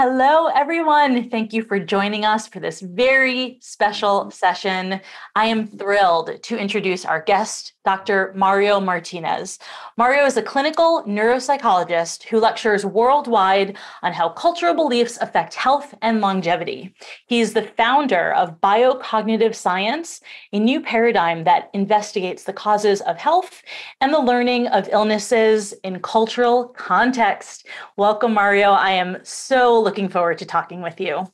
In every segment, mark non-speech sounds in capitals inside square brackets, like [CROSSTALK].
Hello, everyone. Thank you for joining us for this very special session. I am thrilled to introduce our guest, Dr. Mario Martinez. Mario is a clinical neuropsychologist who lectures worldwide on how cultural beliefs affect health and longevity. He's the founder of Biocognitive Science, a new paradigm that investigates the causes of health and the learning of illnesses in cultural context. Welcome, Mario. I am so looking forward to talking with you.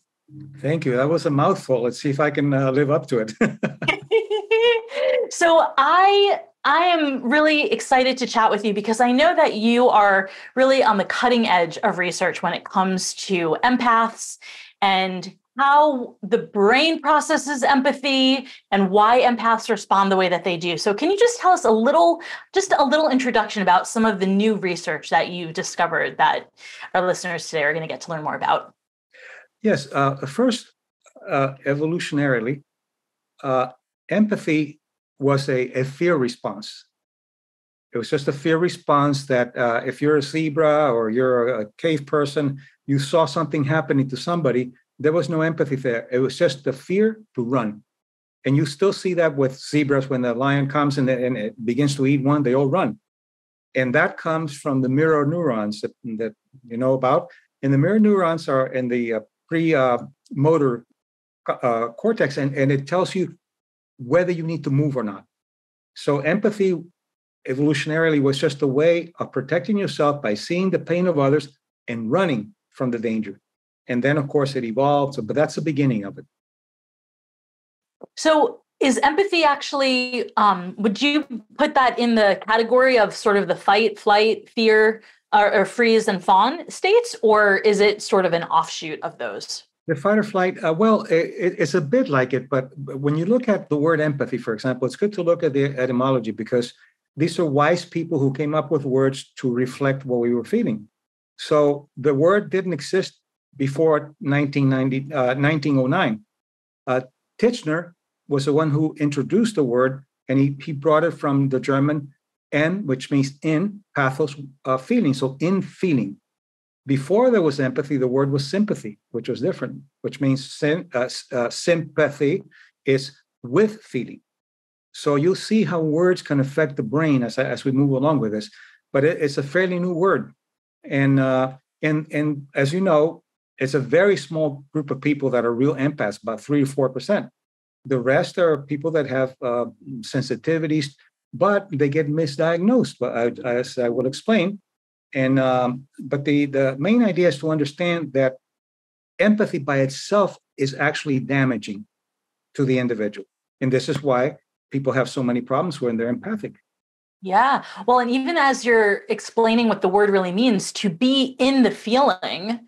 Thank you. That was a mouthful. Let's see if I can uh, live up to it. [LAUGHS] [LAUGHS] [LAUGHS] so I I am really excited to chat with you because I know that you are really on the cutting edge of research when it comes to empaths and how the brain processes empathy and why empaths respond the way that they do. So can you just tell us a little just a little introduction about some of the new research that you've discovered that our listeners today are going to get to learn more about? Yes, uh, first uh, evolutionarily uh, empathy was a, a fear response. It was just a fear response that uh, if you're a zebra or you're a cave person, you saw something happening to somebody, there was no empathy there. It was just the fear to run. And you still see that with zebras when the lion comes and, and it begins to eat one, they all run. And that comes from the mirror neurons that, that you know about. And the mirror neurons are in the uh, pre uh, motor uh, cortex, and, and it tells you whether you need to move or not. So, empathy evolutionarily was just a way of protecting yourself by seeing the pain of others and running from the danger. And then of course it evolved. So, but that's the beginning of it. So is empathy actually um, would you put that in the category of sort of the fight flight fear or, or freeze and fawn states? Or is it sort of an offshoot of those the fight or flight uh, well it, it's a bit like it but when you look at the word empathy for example it's good to look at the etymology because these are wise people who came up with words to reflect what we were feeling so the word didn't exist before 1990, uh, 1909. Uh, Titchener was the one who introduced the word, and he, he brought it from the German en, which means in, pathos, uh, feeling. So in feeling. Before there was empathy, the word was sympathy, which was different, which means sim, uh, uh, sympathy is with feeling. So you'll see how words can affect the brain as, as we move along with this. But it, it's a fairly new word. And, uh, and, and as you know, it's a very small group of people that are real empaths, about three or four percent. The rest are people that have uh, sensitivities, but they get misdiagnosed, But as I will explain. And um, but the the main idea is to understand that empathy by itself is actually damaging to the individual, and this is why people have so many problems when they're empathic. Yeah. Well, and even as you're explaining what the word really means, to be in the feeling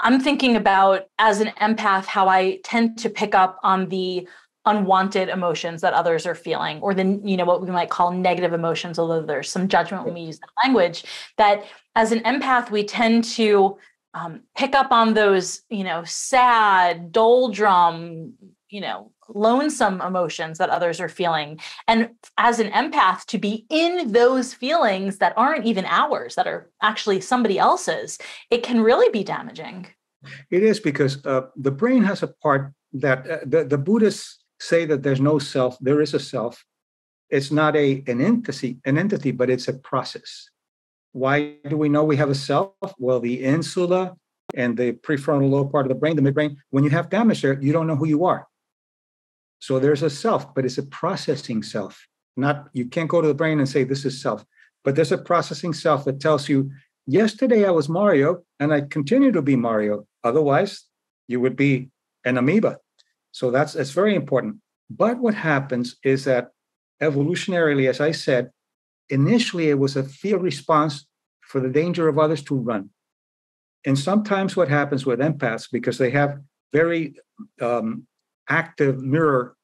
I'm thinking about as an empath how I tend to pick up on the unwanted emotions that others are feeling or the you know what we might call negative emotions although there's some judgment when we use that language that as an empath we tend to um, pick up on those you know sad doldrum you know lonesome emotions that others are feeling. And as an empath to be in those feelings that aren't even ours that are actually somebody else's it can really be damaging. It is because uh, the brain has a part that uh, the, the buddhists say that there's no self there is a self it's not a an entity an entity but it's a process why do we know we have a self well the insula and the prefrontal lobe part of the brain the midbrain when you have damage there you don't know who you are so there's a self, but it's a processing self. Not you can't go to the brain and say this is self, but there's a processing self that tells you, yesterday I was Mario and I continue to be Mario. Otherwise, you would be an amoeba. So that's it's very important. But what happens is that evolutionarily, as I said, initially it was a fear response for the danger of others to run. And sometimes what happens with empaths, because they have very um, active mirror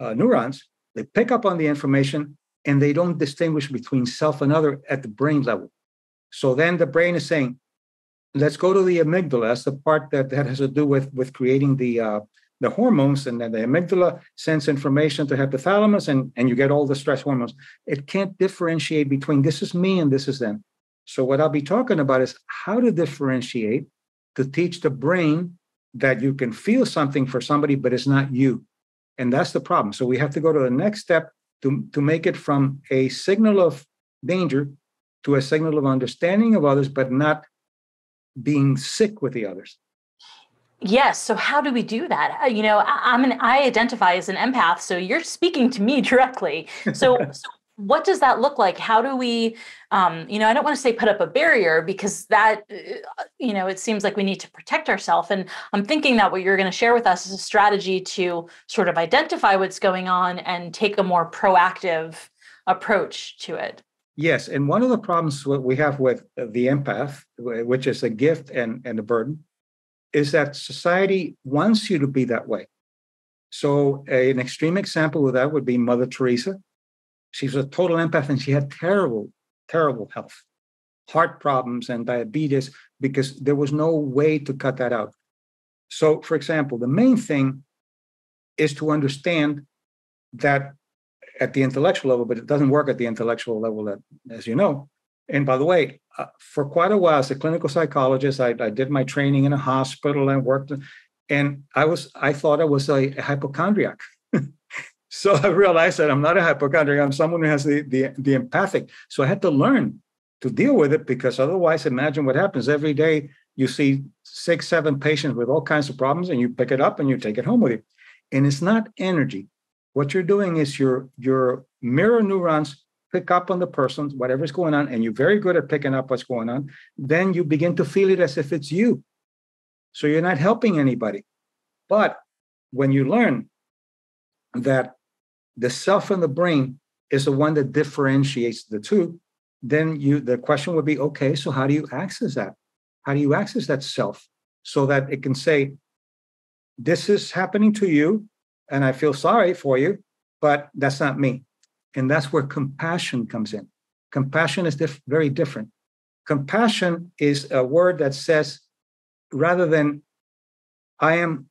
uh, neurons, they pick up on the information and they don't distinguish between self and other at the brain level. So then the brain is saying, let's go to the amygdala. That's the part that, that has to do with, with creating the, uh, the hormones. And then the amygdala sends information to hypothalamus and, and you get all the stress hormones. It can't differentiate between this is me and this is them. So what I'll be talking about is how to differentiate to teach the brain that you can feel something for somebody, but it's not you. And that's the problem. So we have to go to the next step to, to make it from a signal of danger to a signal of understanding of others, but not being sick with the others. Yes. So how do we do that? Uh, you know, I, am an I identify as an empath, so you're speaking to me [LAUGHS] directly. So, [LAUGHS] so what does that look like how do we um, you know i don't want to say put up a barrier because that uh, you know it seems like we need to protect ourselves and i'm thinking that what you're going to share with us is a strategy to sort of identify what's going on and take a more proactive approach to it yes and one of the problems we have with the empath which is a gift and, and a burden is that society wants you to be that way so an extreme example of that would be mother teresa she was a total empath and she had terrible, terrible health, heart problems and diabetes because there was no way to cut that out. So, for example, the main thing is to understand that at the intellectual level, but it doesn't work at the intellectual level, as you know. And by the way, uh, for quite a while as a clinical psychologist, I, I, did my training in a hospital and worked, and I was I thought I was a, a hypochondriac. [LAUGHS] So I realized that I'm not a hypochondriac. I'm someone who has the, the, the empathic. So I had to learn to deal with it because otherwise, imagine what happens every day. You see six, seven patients with all kinds of problems, and you pick it up and you take it home with you. And it's not energy. What you're doing is your your mirror neurons pick up on the person, whatever's going on, and you're very good at picking up what's going on. Then you begin to feel it as if it's you. So you're not helping anybody. But when you learn that the self and the brain is the one that differentiates the two, then you the question would be, okay, so how do you access that? How do you access that self so that it can say, this is happening to you, and I feel sorry for you, but that's not me. And that's where compassion comes in. Compassion is diff- very different. Compassion is a word that says, rather than I am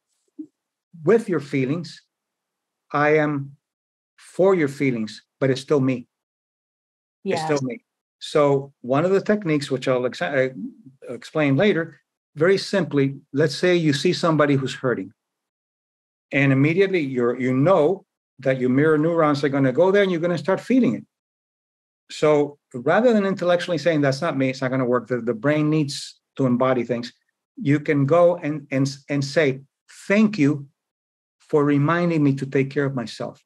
with your feelings, I am for your feelings, but it's still me. It's still me. So one of the techniques, which I'll ex- explain later, very simply, let's say you see somebody who's hurting, and immediately you're you know that your mirror neurons are going to go there, and you're going to start feeling it. So rather than intellectually saying that's not me, it's not going to work. The, the brain needs to embody things. You can go and and and say thank you for reminding me to take care of myself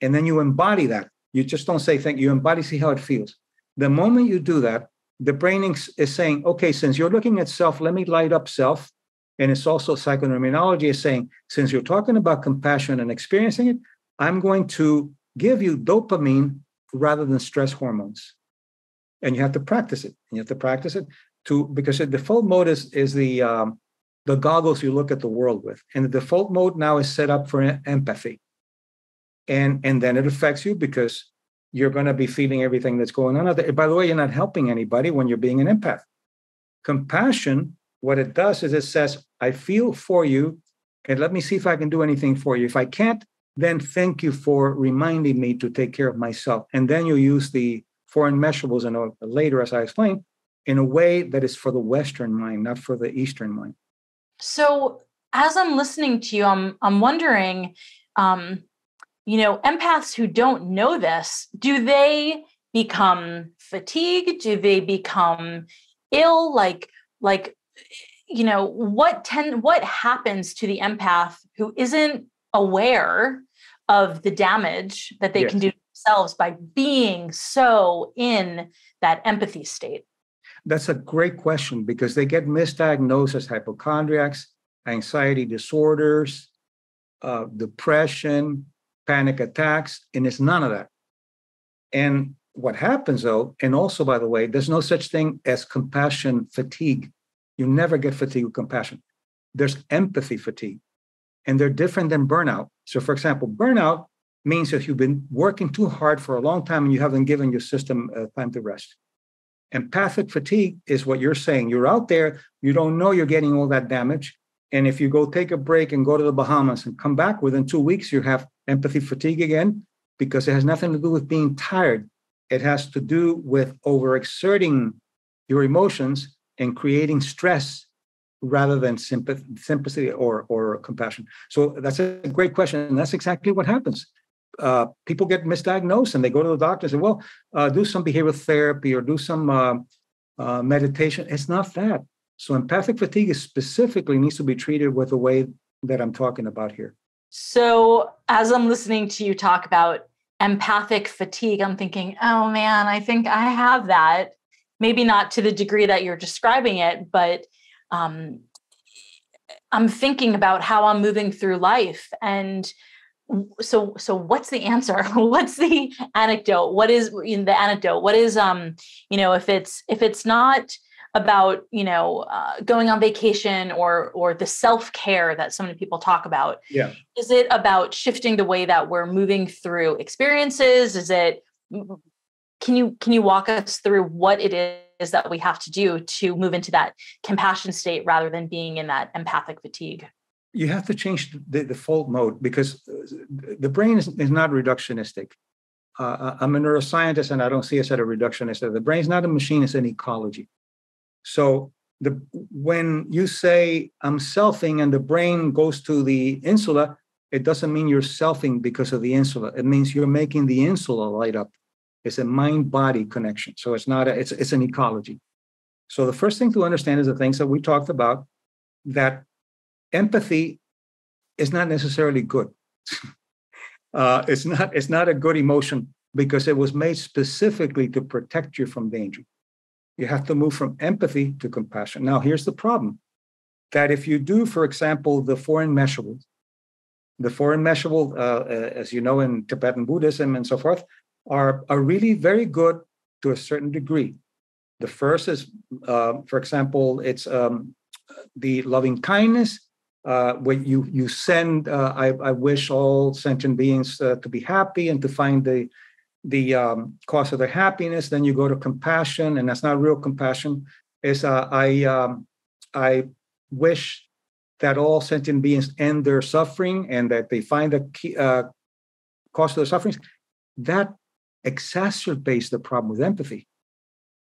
and then you embody that. You just don't say thank you, you, embody, see how it feels. The moment you do that, the brain is saying, okay, since you're looking at self, let me light up self. And it's also psychoneuroimmunology is saying, since you're talking about compassion and experiencing it, I'm going to give you dopamine rather than stress hormones. And you have to practice it. And you have to practice it to because the default mode is, is the um, the goggles you look at the world with. And the default mode now is set up for empathy and and then it affects you because you're going to be feeling everything that's going on. By the way, you're not helping anybody when you're being an empath. Compassion, what it does is it says, I feel for you, and let me see if I can do anything for you. If I can't, then thank you for reminding me to take care of myself. And then you use the four immeasurables and later, as I explained, in a way that is for the Western mind, not for the Eastern mind. So as I'm listening to you, I'm I'm wondering, um, you know, empaths who don't know this, do they become fatigued? Do they become ill? Like, like, you know, what tend what happens to the empath who isn't aware of the damage that they yes. can do themselves by being so in that empathy state? That's a great question because they get misdiagnosed as hypochondriacs, anxiety disorders, uh, depression, panic attacks, and it's none of that. And what happens though, and also by the way, there's no such thing as compassion fatigue. You never get fatigue with compassion. There's empathy fatigue, and they're different than burnout. So, for example, burnout means that you've been working too hard for a long time and you haven't given your system uh, time to rest. Empathic fatigue is what you're saying. You're out there, you don't know you're getting all that damage, and if you go take a break and go to the Bahamas and come back within two weeks, you have empathy fatigue again because it has nothing to do with being tired. It has to do with overexerting your emotions and creating stress rather than sympathy, or, or compassion. So that's a great question. And that's exactly what happens. Uh, people get misdiagnosed and they go to the doctor and say, well, uh, do some behavioral therapy or do some uh, uh meditation. It's not that. So empathic fatigue is specifically needs to be treated with the way that I'm talking about here. So as I'm listening to you talk about empathic fatigue, I'm thinking, oh man, I think I have that. Maybe not to the degree that you're describing it, but um, I'm thinking about how I'm moving through life. And so, so what's the answer? [LAUGHS] what's the anecdote? What is in the anecdote? What is, um, you know, if it's if it's not about you know uh, going on vacation or or the self-care that so many people talk about yeah is it about shifting the way that we're moving through experiences is it can you can you walk us through what it is that we have to do to move into that compassion state rather than being in that empathic fatigue you have to change the default mode because uh, the brain is, is not reductionistic uh, i'm a neuroscientist and i don't see us as a reductionist the brain's not a machine it's an ecology so the when you say I'm selfing and the brain goes to the insula, it doesn't mean you're selfing because of the insula. It means you're making the insula light up. It's a mind-body connection. So it's not a, it's it's an ecology. So the first thing to understand is the things that we talked about that empathy is not necessarily good. [LAUGHS] uh, it's not it's not a good emotion because it was made specifically to protect you from danger. You have to move from empathy to compassion. Now, here's the problem that if you do, for example, the four immeasurables, the four immeasurable, uh, uh, as you know, in Tibetan Buddhism and so forth, are, are really very good to a certain degree. The first is, uh, for example, it's um, the loving kindness, uh, where you you send. Uh, I, I wish all sentient beings uh, to be happy and to find the the um, cause of their happiness. Then you go to compassion, and that's not real compassion. Is uh, I um, I wish that all sentient beings end their suffering and that they find the key, uh, cause of their sufferings. That exacerbates the problem with empathy,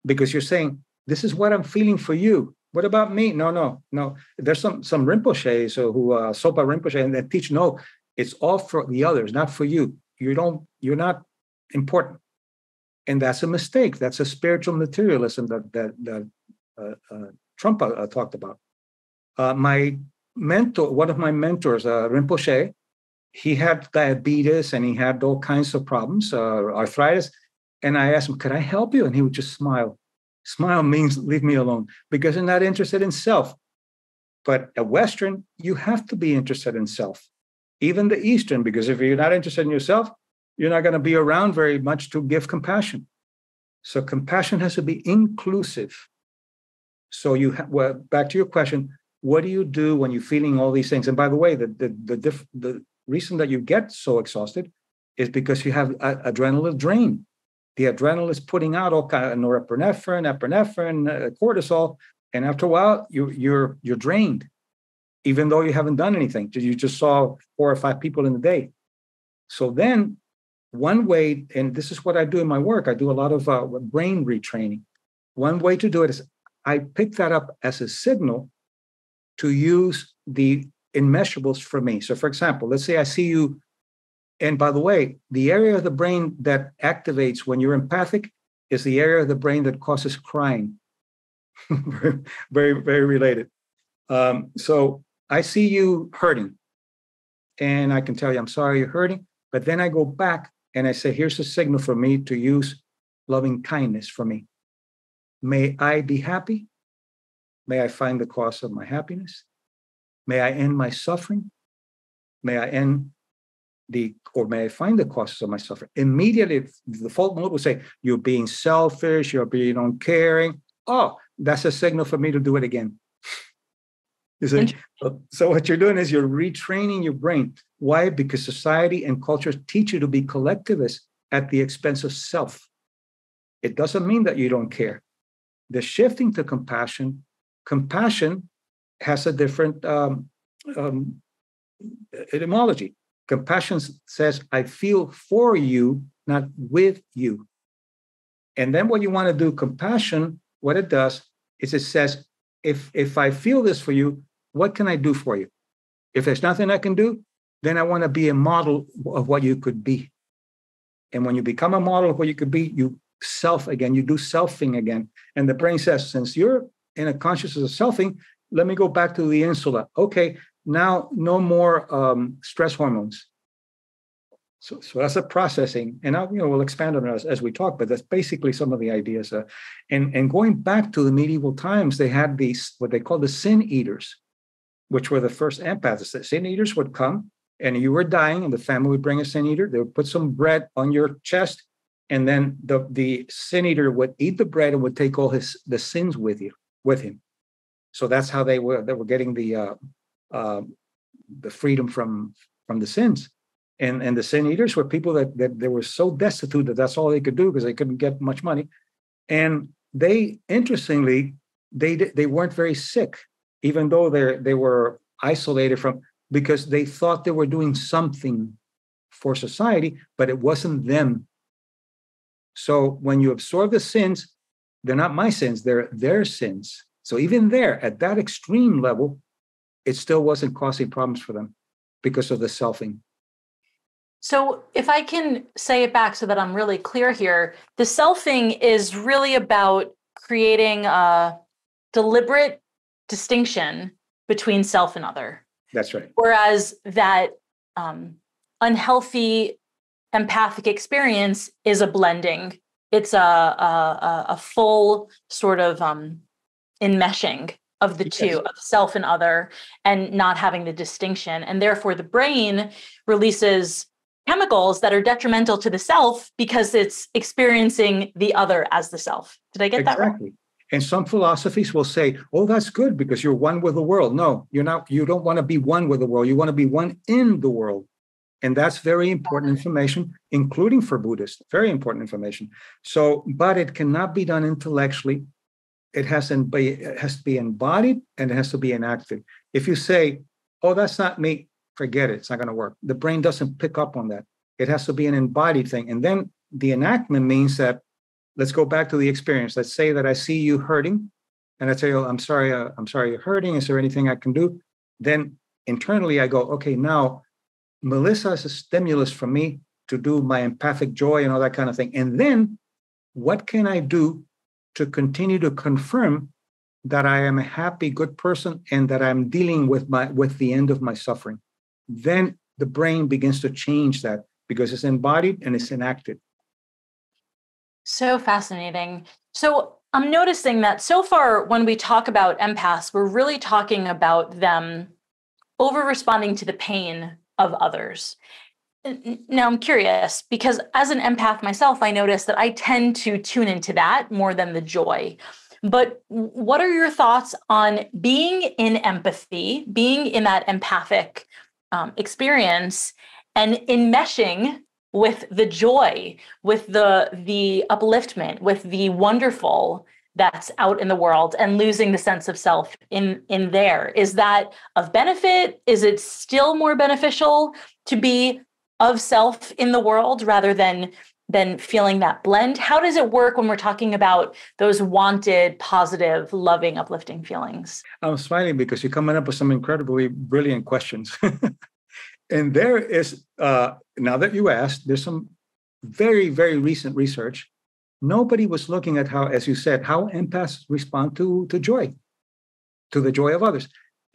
because you're saying this is what I'm feeling for you. What about me? No, no, no. There's some some Rinpoches who uh, Sopa Rinpoche and they teach no. It's all for the others, not for you. You don't. You're not important. And that's a mistake. That's a spiritual materialism that that, that uh, uh, Trungpa uh, talked about. Uh, my mentor, one of my mentors, uh, Rinpoche, he had diabetes and he had all kinds of problems, uh, arthritis. And I asked him, "Could I help you?" And he would just smile. Smile means leave me alone because I'm not interested in self. But a Western, you have to be interested in self, even the Eastern, because if you're not interested in yourself, you're not going to be around very much to give compassion. So compassion has to be inclusive. So you ha- well, back to your question, what do you do when you're feeling all these things? And by the way, the the the, diff- the reason that you get so exhausted is because you have a- adrenaline drain. The adrenaline is putting out all kind of norepinephrine, epinephrine, uh, cortisol, and after a while, you you're you're drained, even though you haven't done anything. You just saw four or five people in a day. So then one way, and this is what I do in my work, I do a lot of uh, brain retraining. One way to do it is I pick that up as a signal to use the immeasurables for me. So, for example, let's say I see you, and by the way, the area of the brain that activates when you're empathic is the area of the brain that causes crying. [LAUGHS] very, very related. Um, so I see you hurting, and I can tell you, I'm sorry you're hurting. But then I go back and I say, here's a signal for me to use loving kindness for me. May I be happy. May I find the cause of my happiness. May I end my suffering. May I end the, or may I find the causes of my suffering. Immediately, the fault mode will say, you're being selfish, you're being uncaring. Oh, that's a signal for me to do it again. [LAUGHS] You see? Uh, so what you're doing is you're retraining your brain. Why? Because society and culture teach you to be collectivist at the expense of self. It doesn't mean that you don't care. The shifting to compassion, compassion has a different um, um, etymology. Compassion says, I feel for you, not with you. And then what you want to do, compassion, what it does is it says, if if I feel this for you, what can I do for you? If there's nothing I can do, then I want to be a model of what you could be. And when you become a model of what you could be, you self again, you do selfing again. And the brain says, since you're in a consciousness of selfing, let me go back to the insula. Okay, now no more um, stress hormones. So, so that's a processing, and I'll, you know we'll expand on it as, as we talk. But that's basically some of the ideas. Uh, and and going back to the medieval times, they had these what they called the sin eaters, which were the first empaths. The sin eaters would come, and you were dying, and the family would bring a sin eater. They would put some bread on your chest, and then the the sin eater would eat the bread and would take all his the sins with you with him. So that's how they were they were getting the uh, uh, the freedom from from the sins. And and the sin eaters were people that that they were so destitute that that's all they could do because they couldn't get much money. And they interestingly they they weren't very sick even though they they were isolated from because they thought they were doing something for society but it wasn't them. So when you absorb the sins they're not my sins they're their sins so even there at that extreme level it still wasn't causing problems for them because of the selfing so, if I can say it back so that I'm really clear here, the selfing is really about creating a deliberate distinction between self and other. That's right. Whereas that um, unhealthy empathic experience is a blending, it's a, a, a full sort of um, enmeshing of the yes. two of self and other and not having the distinction and therefore the brain releases chemicals that are detrimental to the self because it's experiencing the other as the self. Did I get exactly. that right? And some philosophies will say, "Oh, that's good because you're one with the world." No, you're not. You don't want to be one with the world. You want to be one in the world, and that's very important information, including for Buddhists. Very important information. So, but it cannot be done intellectually. It has to be it has to be embodied and it has to be enacted. If you say, "Oh, that's not me," forget it. It's not going to work. The brain doesn't pick up on that. It has to be an embodied thing. And then the enactment means that let's go back to the experience. Let's say that I see you hurting, and I tell you, I'm sorry, uh, I'm sorry you're hurting. Is there anything I can do? Then internally, I go, okay, now Melissa is a stimulus for me to do my empathic joy and all that kind of thing. And then what can I do to continue to confirm that I am a happy, good person and that I'm dealing with my with the end of my suffering? then the brain begins to change that because it's embodied and it's enacted. So fascinating. So I'm noticing that so far, when we talk about empaths, we're really talking about them over responding to the pain of others. Now, I'm curious because as an empath myself, I notice that I tend to tune into that more than the joy. But what are your thoughts on being in empathy, being in that empathic um, experience and enmeshing with the joy with the the upliftment with the wonderful that's out in the world and losing the sense of self in in there is that of benefit is it still more beneficial to be of self in the world rather than than feeling that blend. How does it work when we're talking about those wanted positive loving uplifting feelings? I'm smiling because you're coming up with some incredibly brilliant questions. [LAUGHS] And there is uh, now that you asked there's some very very recent research. Nobody was looking at how as you said how empaths respond to to joy to the joy of others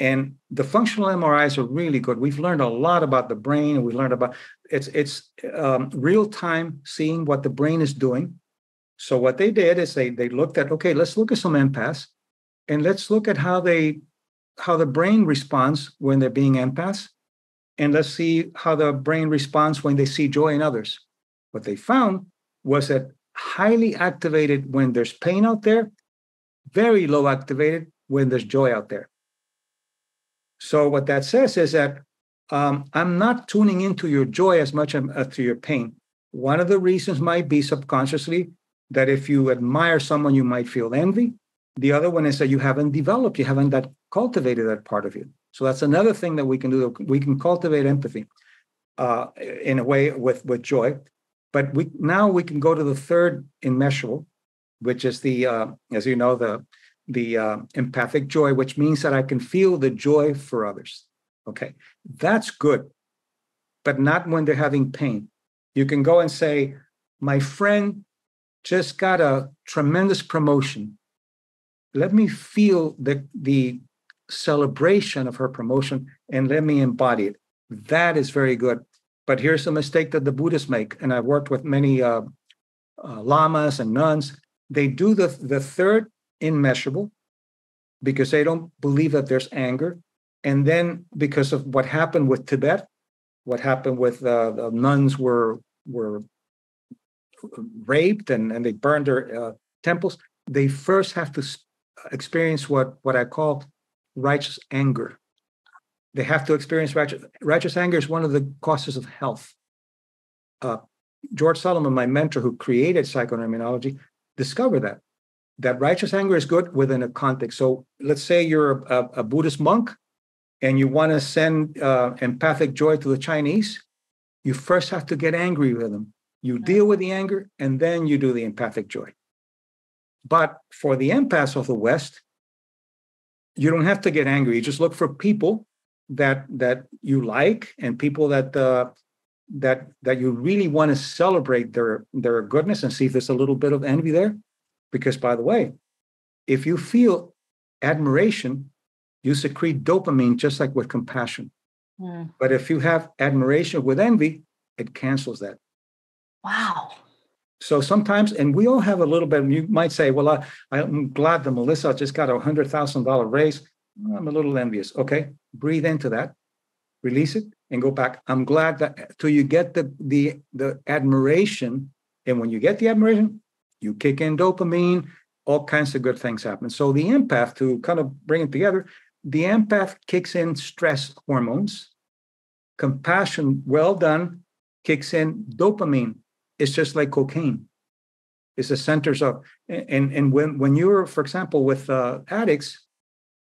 and the functional mris are really good we've learned a lot about the brain and we learned about it's it's um, real time seeing what the brain is doing so what they did is they they looked at okay let's look at some empaths and let's look at how they how the brain responds when they're being empaths and let's see how the brain responds when they see joy in others. What they found was that highly activated when there's pain out there, very low activated when there's joy out there. So, what that says is that um, I'm not tuning into your joy as much as to your pain. One of the reasons might be subconsciously that if you admire someone, you might feel envy. The other one is that you haven't developed, you haven't that cultivated that part of you. So that's another thing that we can do. We can cultivate empathy uh, in a way with with joy. But we now we can go to the third immeasurable, which is the uh, as you know the the uh, empathic joy, which means that I can feel the joy for others. Okay, that's good, but not when they're having pain. You can go and say, My friend just got a tremendous promotion. Let me feel the, the celebration of her promotion and let me embody it. That is very good. But here's a mistake that the Buddhists make, and I've worked with many uh, uh, lamas and nuns. They do the, the third immeasurable because they don't believe that there's anger. And then because of what happened with Tibet, what happened with uh, the nuns were were raped and, and they burned their uh, temples, they first have to experience what, what I call righteous anger. They have to experience righteous, righteous anger is one of the causes of health. Uh, George Solomon, my mentor who created psychoneuroimmunology, discovered that that righteous anger is good within a context. So let's say you're a, a Buddhist monk and you want to send uh, empathic joy to the Chinese, you first have to get angry with them. You deal with the anger and then you do the empathic joy. But for the empaths of the West, you don't have to get angry. You just look for people that that you like and people that uh, that that you really want to celebrate their their goodness and see if there's a little bit of envy there. Because by the way, if you feel admiration, you secrete dopamine just like with compassion. Mm. But if you have admiration with envy, it cancels that. Wow. So sometimes, and we all have a little bit, you might say, well, I, I'm glad that Melissa just got a $100,000 raise. I'm a little envious. Okay, breathe into that, release it, and go back. I'm glad that till you get the, the, the admiration. And when you get the admiration, you kick in dopamine, all kinds of good things happen. So the empath, to kind of bring it together, the empath kicks in stress hormones. Compassion, well done, kicks in dopamine it's just like cocaine. It's the centers of and and when when you're, for example, with uh, addicts,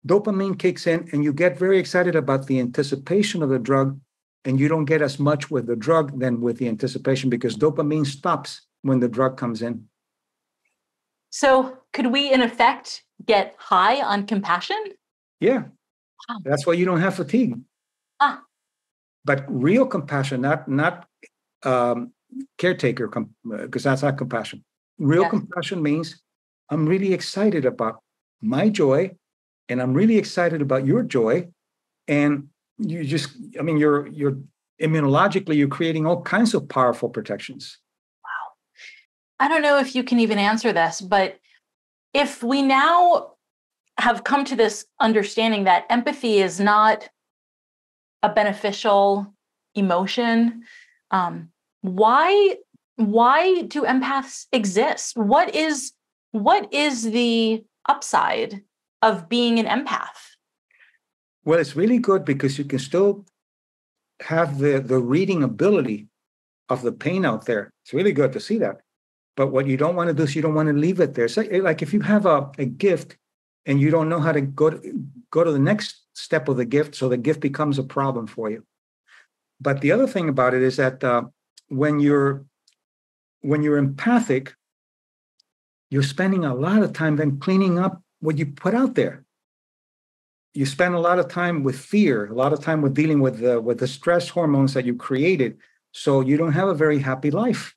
dopamine kicks in, and you get very excited about the anticipation of the drug, and you don't get as much with the drug than with the anticipation because dopamine stops when the drug comes in. So, could we, in effect, get high on compassion? Yeah, wow. that's why you don't have fatigue. Ah. But real compassion, not not um, caretaker because uh, that's not compassion. Real compassion means I'm really excited about my joy and I'm really excited about your joy. And you just, I mean, you're you're immunologically, you're creating all kinds of powerful protections. I don't know if you can even answer this, but if we now have come to this understanding that empathy is not a beneficial emotion, um, why why do empaths exist? What is what is the upside of being an empath? Well it's really good because you can still have the the reading ability of the pain out there. It's really good to see that but what you don't want to do is you don't want to leave it there so like if you have a, a gift and you don't know how to go to, go to the next step of the gift so the gift becomes a problem for you but the other thing about it is that uh, when you're when you're empathic, you're spending a lot of time then cleaning up what you put out there. You spend a lot of time with fear, a lot of time with dealing with the with the stress hormones that you created. So you don't have a very happy life.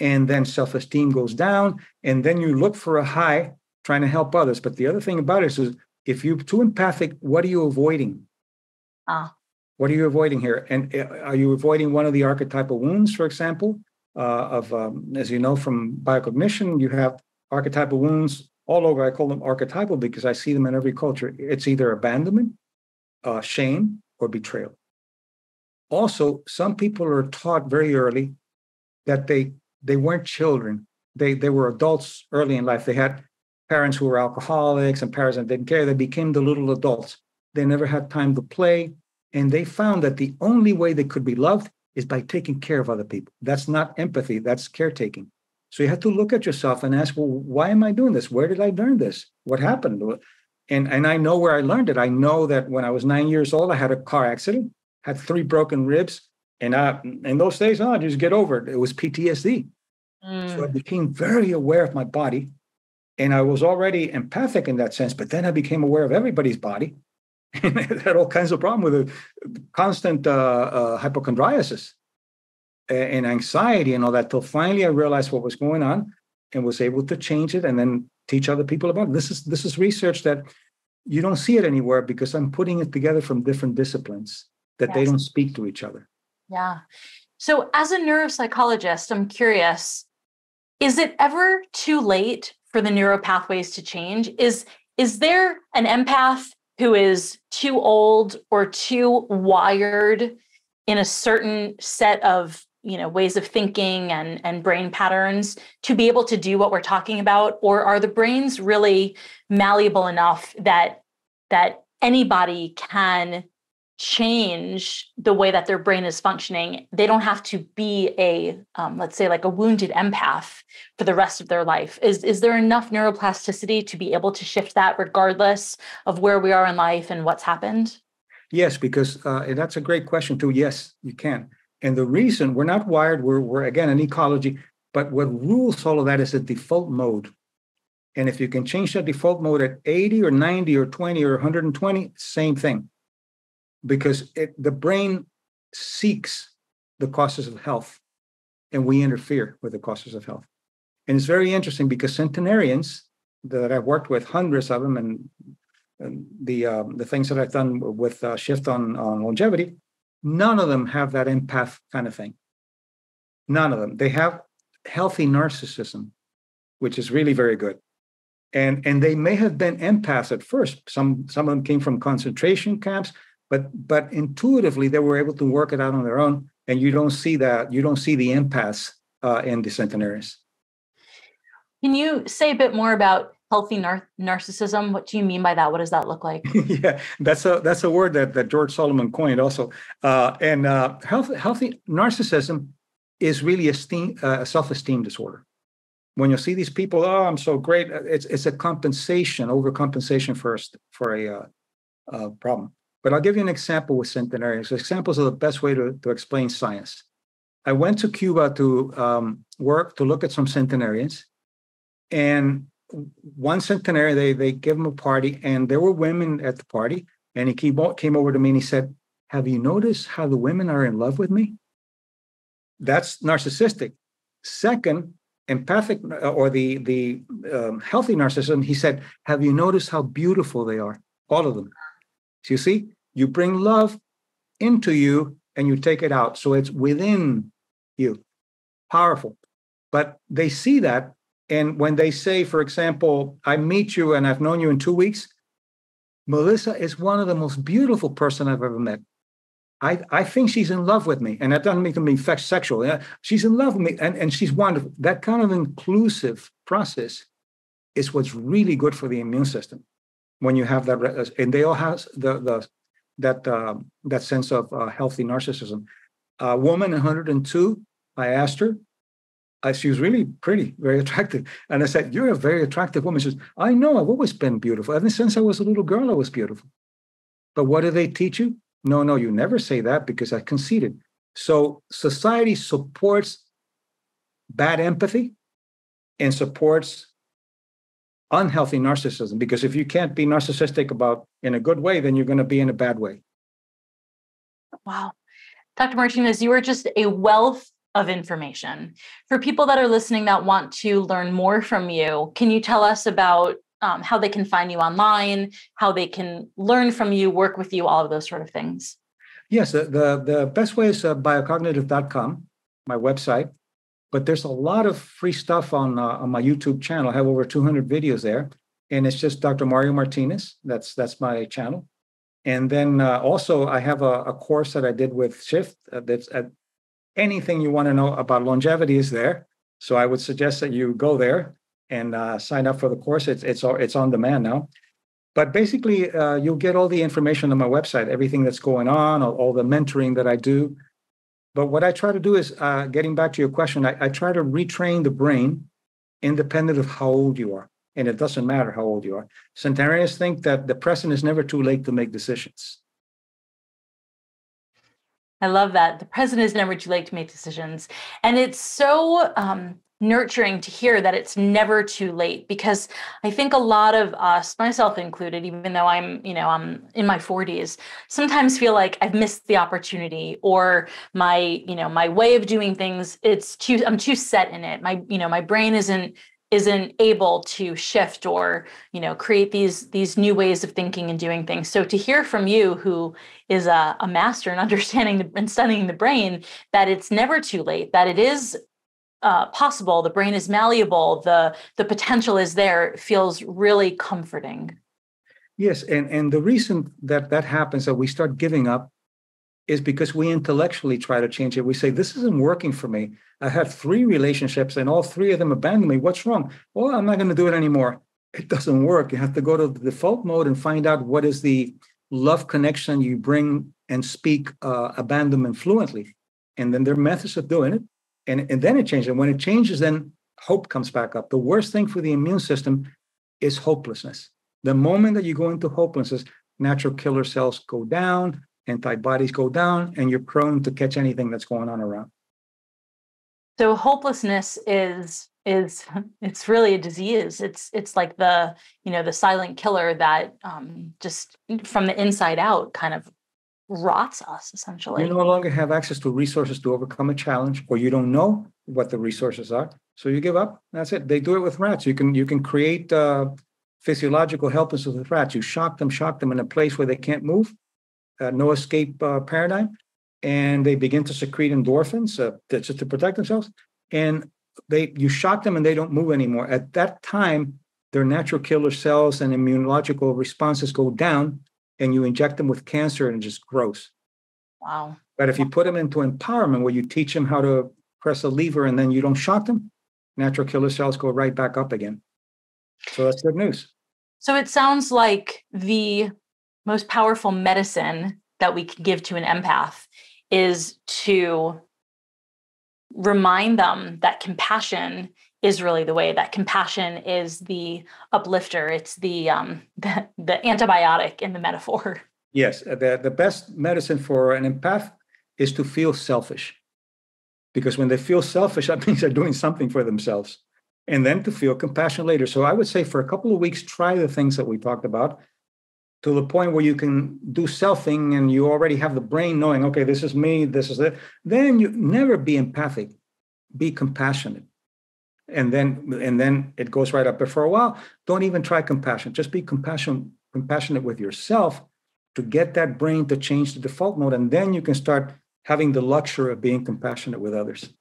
And then self-esteem goes down, and then you look for a high trying to help others. But the other thing about it is if you're too empathic, what are you avoiding? Ah. What are you avoiding here? And uh, are you avoiding one of the archetypal wounds, for example? Uh, of um, as you know from biocognition, you have archetypal wounds all over. I call them archetypal because I see them in every culture. It's either abandonment, uh, shame, or betrayal. Also, some people are taught very early that they they weren't children. They they were adults early in life. They had parents who were alcoholics and parents that didn't care. They became the little adults. They never had time to play. And they found that the only way they could be loved is by taking care of other people. That's not empathy, that's caretaking. So you have to look at yourself and ask, well, why am I doing this? Where did I learn this? What happened? And, and I know where I learned it. I know that when I was nine years old, I had a car accident, had three broken ribs. And I, in those days, oh, I just get over it. It was PTSD. Mm. So I became very aware of my body. And I was already empathic in that sense, but then I became aware of everybody's body [LAUGHS] and I had all kinds of problem with a constant uh, uh, hypochondriasis and anxiety and all that. Till finally I realized what was going on and was able to change it and then teach other people about it. This is this is research that you don't see it anywhere because I'm putting it together from different disciplines that yes. they don't speak to each other. Yeah. So as a neuropsychologist, I'm curious, is it ever too late for the neural pathways to change? Is is there an empath who is too old or too wired in a certain set of you know ways of thinking and and brain patterns to be able to do what we're talking about or are the brains really malleable enough that that anybody can change the way that their brain is functioning they don't have to be a um, let's say like a wounded empath for the rest of their life. Is is there enough neuroplasticity to be able to shift that regardless of where we are in life and what's happened? Yes because uh, that's a great question too. Yes you can. And the reason we're not wired we're, we're again an ecology but what rules all of that is the default mode. And if you can change that default mode at 80 or 90 or 20 or 120 same thing because it, the brain seeks the causes of health and we interfere with the causes of health. And it's very interesting because centenarians that I've worked with, hundreds of them, and, and the um, the things that I've done with uh, shift on, on longevity, none of them have that empath kind of thing. None of them. They have healthy narcissism, which is really very good. And and they may have been empaths at first. Some some of them came from concentration camps but but intuitively they were able to work it out on their own and you don't see that you don't see the empaths uh, in the centenaries. Can you say a bit more about healthy nar- narcissism? What do you mean by that? What does that look like? [LAUGHS] Yeah that's a that's a word that, that george solomon coined also. Uh, and uh, health, healthy narcissism is really a, steam, uh, a self-esteem disorder. When you see these people oh i'm so great it's, it's a compensation overcompensation for a, for a uh, uh, problem but I'll give you an example with centenarians. Examples are the best way to, to explain science. I went to Cuba to um, work to look at some centenarians, and one centenarian they they gave him a party, and there were women at the party, and he came, came over to me and he said, "Have you noticed how the women are in love with me?" That's narcissistic. Second, empathic or the the um, healthy narcissism. He said, "Have you noticed how beautiful they are? All of them." So you see, you bring love into you and you take it out. So it's within you. Powerful. But they see that. And when they say, for example, I meet you and I've known you in two weeks, Melissa is one of the most beautiful person I've ever met. I, I think she's in love with me. And that doesn't make me sexual. She's in love with me and, and she's wonderful. That kind of inclusive process is what's really good for the immune system when you have that, and they all have the the that uh, that sense of uh, healthy narcissism. A woman, 102, I asked her. I, she was really pretty, very [LAUGHS] attractive, and I said, "You're a very attractive woman." She says, "I know. I've always been beautiful. Ever since I was a little girl, I was beautiful." But what do they teach you? No, no, you never say that because I conceded. So society supports bad empathy and supports unhealthy narcissism because if you can't be narcissistic about in a good way then you're going to be in a bad way. Wow. Dr martinez you are just a wealth of information. For people that are listening that want to learn more from you can you tell us about um, how they can find you online how they can learn from you work with you all of those sort of things? Yes the, the, the best way is uh, biocognitive.com my website but there's a lot of free stuff on uh, on my YouTube channel. I have over 200 videos there, and it's just Dr. Mario Martinez. That's that's my channel. And then uh, also I have a, a, course that I did with Shift. Uh, that's anything you want to know about longevity is there. So I would suggest that you go there and uh, sign up for the course. It's it's it's on demand now. But basically, uh, you'll get all the information on my website, everything that's going on, all, all the mentoring that I do. But what I try to do is, uh, getting back to your question, I, I try to retrain the brain independent of how old you are. And it doesn't matter how old you are. Centenarians think that the present is never too late to make decisions. I love that. The present is never too late to make decisions. And it's so um, nurturing to hear that it's never too late because i think a lot of us myself included even though i'm you know i'm in my 40s sometimes feel like i've missed the opportunity or my you know my way of doing things it's too i'm too set in it. My you know my brain isn't isn't able to shift or you know create these these new ways of thinking and doing things. So to hear from you who is a, a master in [LAUGHS] understanding the, and studying the brain that it's never too late that it is uh, possible the brain is malleable the the potential is there feels really comforting. Yes and and the reason that that happens that we start giving up is because we intellectually try to change it. We say this isn't working for me. I had three relationships and all three of them abandoned me. What's wrong? Well i'm not going to do it anymore. It doesn't work. You have to go to the default mode and find out what is the love connection you bring and speak uh, abandonment fluently. And then there are methods of doing it and, and then it changes. And when it changes, then hope comes back up. The worst thing for the immune system is hopelessness. The moment that you go into hopelessness, natural killer cells go down, antibodies go down, and you're prone to catch anything that's going on around. So hopelessness is is [LAUGHS] it's really a disease. It's it's like the you know the silent killer that um, just from the inside out kind of rots us essentially. You no longer have access to resources to overcome a challenge, or you don't know what the resources are, so you give up. That's it. They do it with rats. You can you can create uh, physiological helplessness with rats. You shock them, shock them in a place where they can't move, uh, no escape uh, paradigm, and they begin to secrete endorphins uh, just to protect themselves. And they you shock them and they don't move anymore. At that time, their natural killer cells and immunological responses go down and you inject them with cancer and it just grows. Wow. But if you put them into empowerment where you teach them how to press a lever and then you don't shock them, natural killer cells go right back up again. So that's good news. So it sounds like the most powerful medicine that we can give to an empath is to remind them that compassion is really the way that compassion is the uplifter. It's the um [LAUGHS] the, the antibiotic in the metaphor. Yes uh, the, the best medicine for an empath is to feel selfish. Because when they feel selfish [LAUGHS] that means they're doing something for themselves. And then to feel compassion later. So i would say for a couple of weeks try the things that we talked about to the point where you can do selfing and you already have the brain knowing okay this is me this is it. Then you never be empathic be compassionate and then and then it goes right up but for a while. Don't even try compassion. Just be compassion compassionate with yourself to get that brain to change the default mode and then you can start having the luxury of being compassionate with others.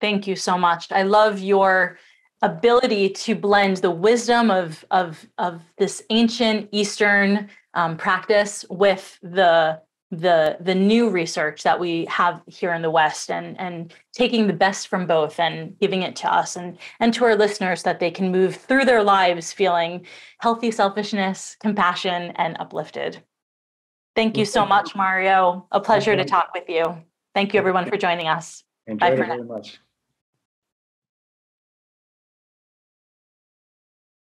Thank you so much. I love your ability to blend the wisdom of of of this ancient eastern um, practice with the the the new research that we have here in the west and and taking the best from both and giving it to us and and to our listeners that they can move through their lives feeling healthy selfishness compassion and uplifted. Thank you so much mario. A pleasure to talk with you. Thank you everyone for joining us. Bye for now. very much